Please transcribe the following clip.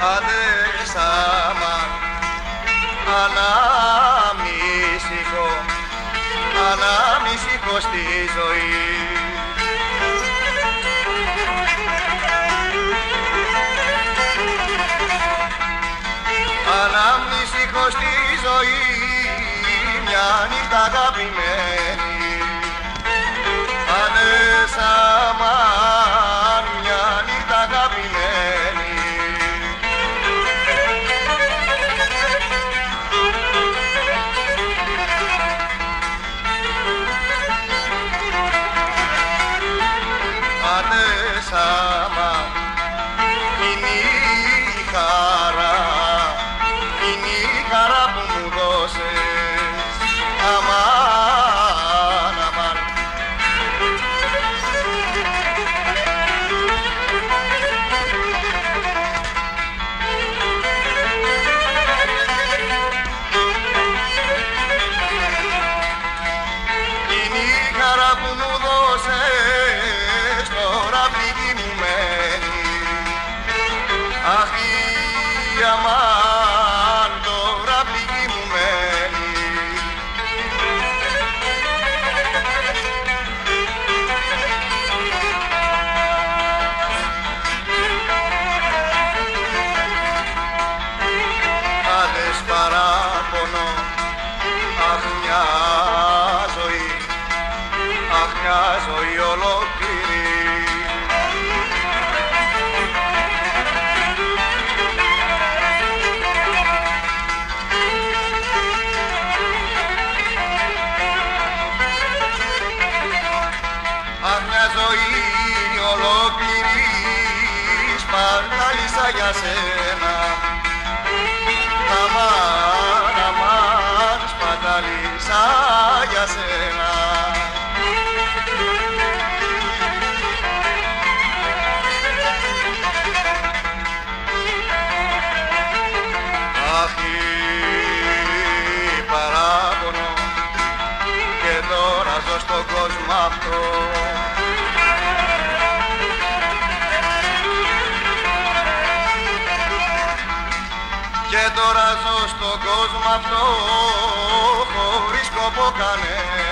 αδέσαμα αναμνησικό, αναμνησικό στη ζωή. Αναμνησικό στη ζωή, μια νύχτα αγαπημένη, αδέσαμα Ανέσαμα είναι η χαρά, είναι η χαρά που μου δώσες. Αμάν, αμάν, Είναι η χαρά που μου παράπονο. Αχ μια ζωή. Αχ μια ζωή ολόκληρη. Αχ μια ζωή ολόκληρη. Σπαρτάλησα για σένα. Αμάν, αυτό. Και τώρα ζω στον κόσμο αυτό χωρίς σκοπό κανένα